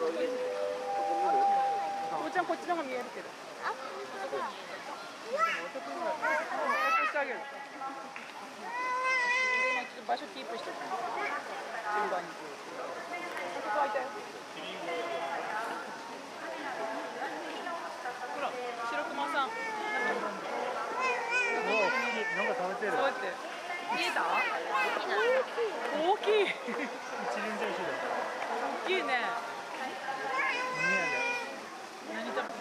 おちゃんこっちの方が見えるけど。あ、本当だ。押して。あげる今ちょっと場所キープして。る順番にそこ開いたよほら白熊さん。もうなんか食べてる。そうやって。見えた？大きい 一緒だ大きいね見え何食べてる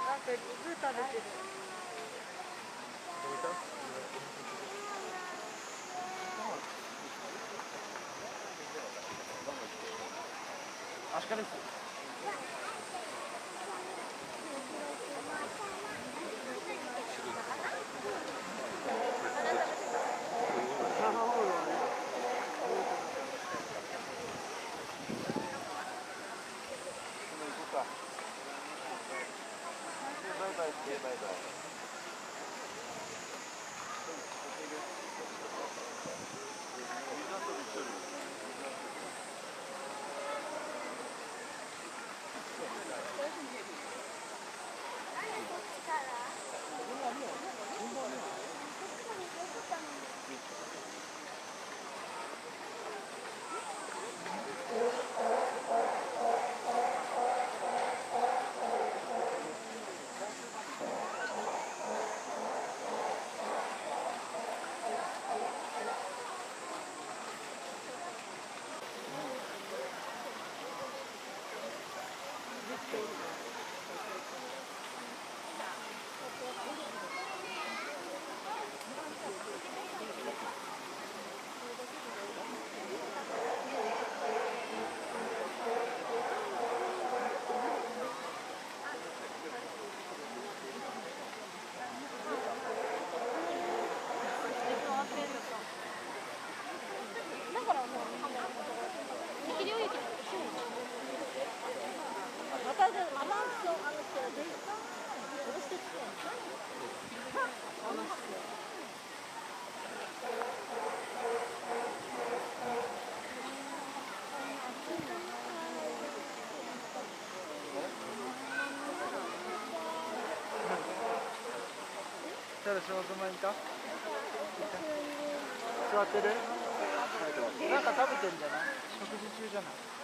なんか肉食べてる。ア Bye-bye. 座ってるなんか食べてんじゃない？食事中じゃない？